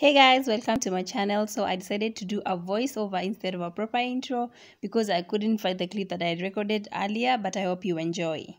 Hey guys, welcome to my channel. So I decided to do a voiceover instead of a proper intro because I couldn't find the clip that I recorded earlier, but I hope you enjoy.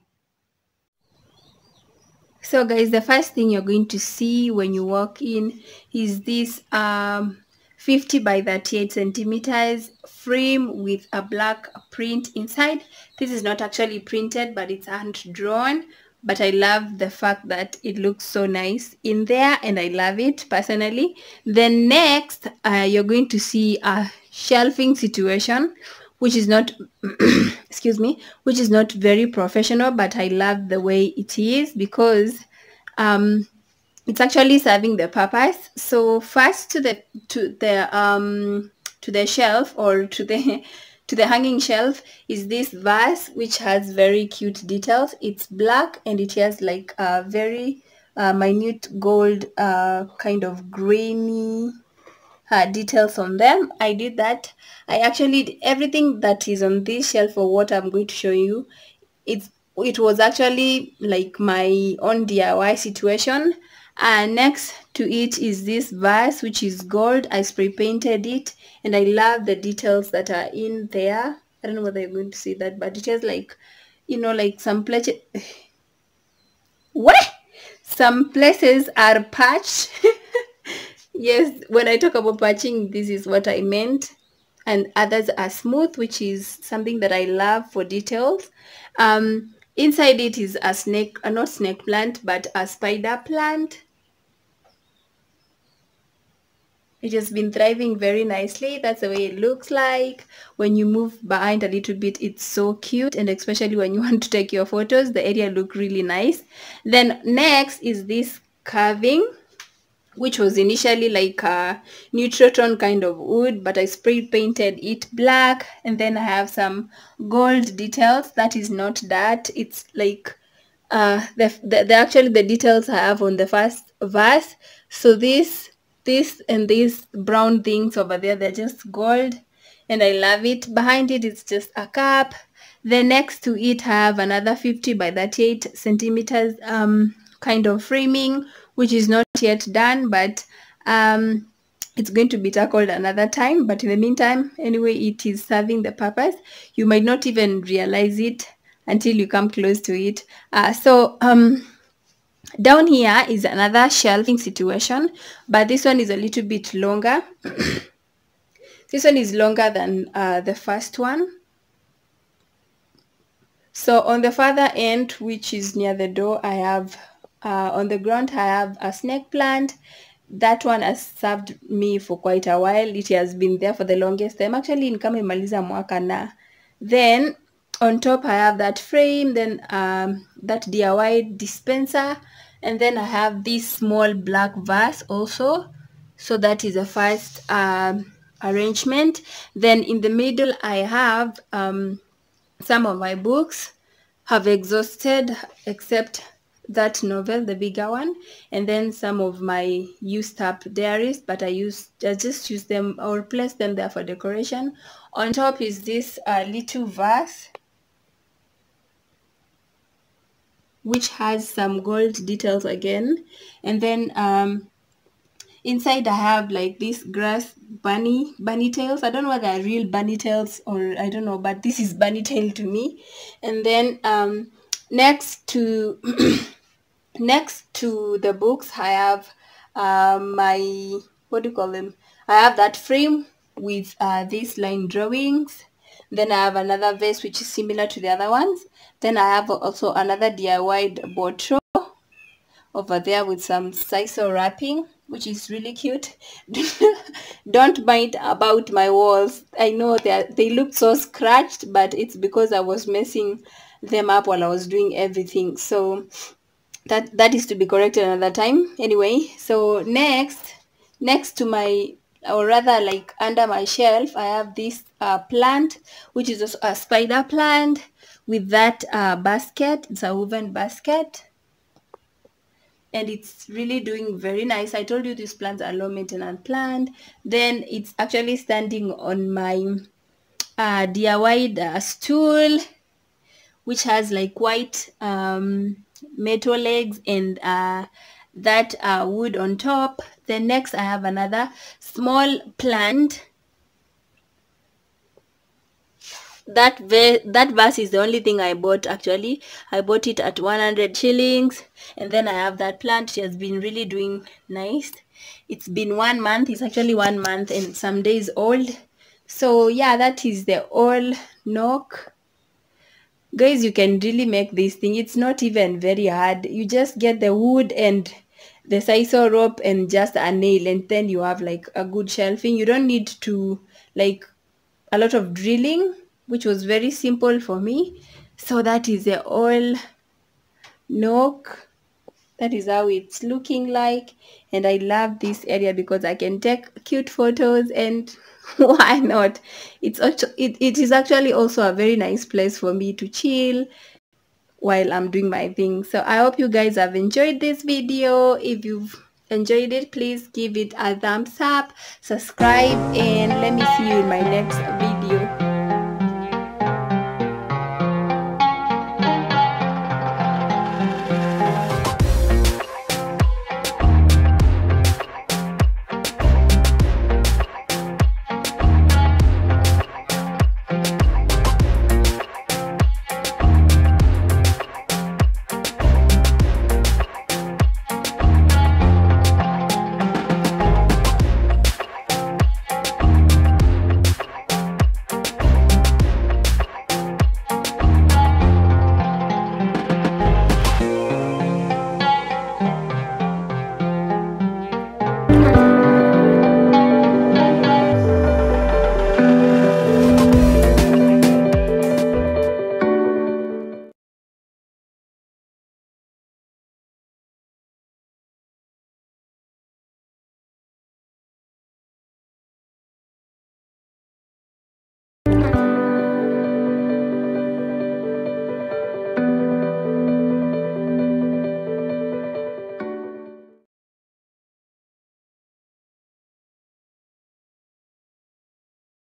So guys, the first thing you're going to see when you walk in is this um 50 by 38 centimeters frame with a black print inside. This is not actually printed, but it's hand drawn but I love the fact that it looks so nice in there and I love it personally. Then next, uh, you're going to see a shelving situation which is not, excuse me, which is not very professional, but I love the way it is because um, it's actually serving the purpose. So first to the, to the, um, to the shelf or to the to the hanging shelf is this vase which has very cute details. It's black and it has like a very uh, minute gold uh, kind of grainy uh, details on them. I did that. I actually, did everything that is on this shelf or what I'm going to show you, it's it was actually like my own DIY situation. And next to it is this vase which is gold. I spray painted it and I love the details that are in there. I don't know whether you're going to see that, but it has like, you know, like some places. what? Some places are patched. yes, when I talk about patching, this is what I meant. And others are smooth, which is something that I love for details. Um, inside it is a snake, uh, not snake plant, but a spider plant. It has been thriving very nicely. That's the way it looks like. When you move behind a little bit it's so cute and especially when you want to take your photos the area look really nice. Then next is this carving which was initially like a neutral kind of wood but I spray painted it black and then I have some gold details. That is not that. It's like uh the, the, the actually the details I have on the first verse. So this this and these brown things over there they're just gold and I love it. Behind it it's just a cup. Then next to it I have another 50 by 38 centimeters um kind of framing which is not yet done but um it's going to be tackled another time but in the meantime anyway it is serving the purpose you might not even realize it until you come close to it uh, so um down here is another shelving situation, but this one is a little bit longer. this one is longer than uh, the first one. So on the further end, which is near the door, I have, uh, on the ground, I have a snake plant. That one has served me for quite a while. It has been there for the longest time. Actually, in kama imaliza mwaka na. Then on top I have that frame, then um, that DIY dispenser, and then I have this small black vase also. So that is the first um, arrangement. Then in the middle I have um, some of my books have exhausted except that novel, the bigger one, and then some of my used up diaries, but I use I just use them or place them there for decoration. On top is this uh, little vase which has some gold details again. And then um inside i have like this grass bunny bunny tails. I don't know whether they're real bunny tails or i don't know but this is bunny tail to me. And then um next to next to the books i have uh, my what do you call them i have that frame with uh, these line drawings then I have another vase which is similar to the other ones. Then I have also another DIY bottle over there with some sisal wrapping which is really cute. Don't mind about my walls. I know that they look so scratched but it's because I was messing them up while I was doing everything. So that that is to be corrected another time. Anyway, so next next to my or rather like under my shelf I have this uh, plant which is a spider plant with that uh, basket. It's a woven basket. And it's really doing very nice. I told you these plants are low maintenance plant. Then it's actually standing on my uh, DIY uh, stool which has like white um, metal legs and uh, that uh, wood on top. Then next I have another small plant. That that vase is the only thing I bought actually. I bought it at 100 shillings. And then I have that plant. She has been really doing nice. It's been one month. It's actually one month and some days old. So yeah that is the all nook guys you can really make this thing. It's not even very hard. You just get the wood and the sisal rope and just a nail and then you have like a good shelving. You don't need to like a lot of drilling which was very simple for me. So that is the all nook that is how it's looking like. And i love this area because i can take cute photos and why not? It's it, it is actually also a very nice place for me to chill while i'm doing my thing. So i hope you guys have enjoyed this video. If you've enjoyed it please give it a thumbs up subscribe and let me see you in my next video